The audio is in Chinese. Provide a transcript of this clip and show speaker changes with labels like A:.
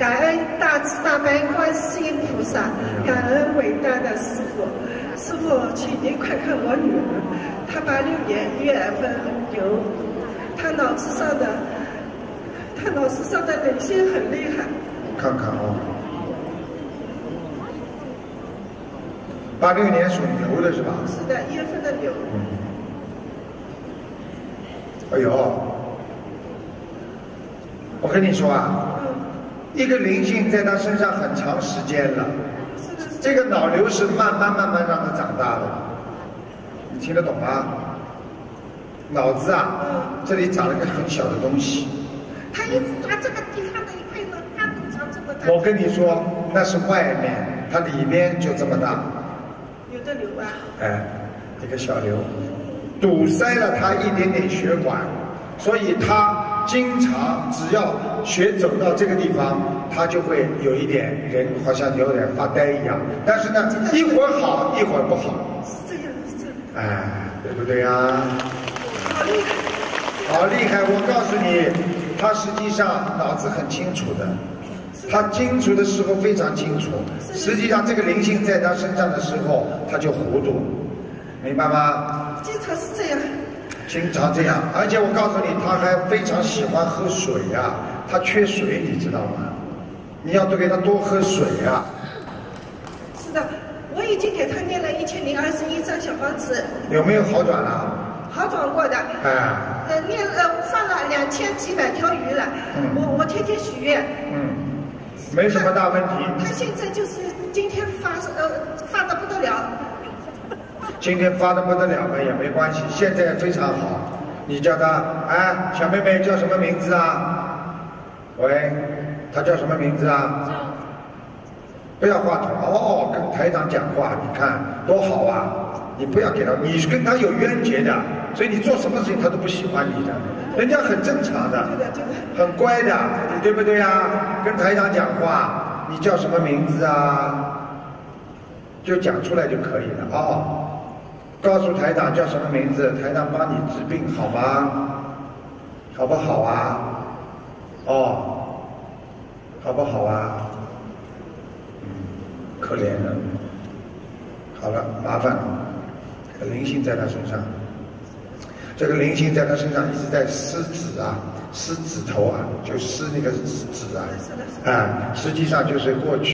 A: 感恩大慈大悲观世音菩萨，感恩伟大的师傅。师傅，请您快看我女儿，她八六年一月份有，她脑子上的，她脑子上的灵性很厉害。
B: 看看哦，八六年属牛的是吧？
A: 是的，一月份的牛。
B: 嗯。哎呦，我跟你说啊，一个灵性在他身上很长时间了，这个脑瘤是慢慢慢慢让他长大的，你听得懂吗？脑子啊，这里长了个很小的东西。
A: 他一直抓这个地方的一块肉，他都长这么大。
B: 我跟你说，那是外面，它里面就这么大。
A: 有的瘤啊。
B: 哎，一个小瘤。堵塞了他一点点血管，所以他经常只要血走到这个地方，他就会有一点人好像有点发呆一样。但是呢，一会儿好，一会儿不好。
A: 是这样，是这样。
B: 哎，对不对呀？
A: 好厉害！
B: 好厉害！我告诉你，他实际上脑子很清楚的，他清楚的时候非常清楚。实际上，这个灵性在他身上的时候，他就糊涂。明白吗？
A: 经常是这样。
B: 经常这样，而且我告诉你，他还非常喜欢喝水呀，他缺水，你知道吗？你要多给他多喝水呀。
A: 是的，我已经给他念了一千零二十一张小方子。
B: 有没有好转了？
A: 好转过的。
B: 哎。
A: 呃，念了放了两千几百条鱼了。嗯。我我天天许愿。
B: 嗯。没什么大问题。
A: 他现在就是今天发呃发的不得了。
B: 今天发的不得了嘛，也没关系，现在非常好。你叫他，哎，小妹妹叫什么名字啊？喂，他叫什么名字啊？不要话筒哦，跟台长讲话，你看多好啊！你不要给他，你是跟他有冤结的，所以你做什么事情他都不喜欢你的，人家很正常的，很乖的，对不对呀？跟台长讲话，你叫什么名字啊？就讲出来就可以了哦。告诉台长叫什么名字，台长帮你治病好吗？好不好啊？哦，好不好啊？嗯，可怜了。好了，麻烦了，灵性在他身上，这个灵性在他身上一直在撕纸啊，撕纸头啊，就撕那个纸啊，啊，实际上就是过去。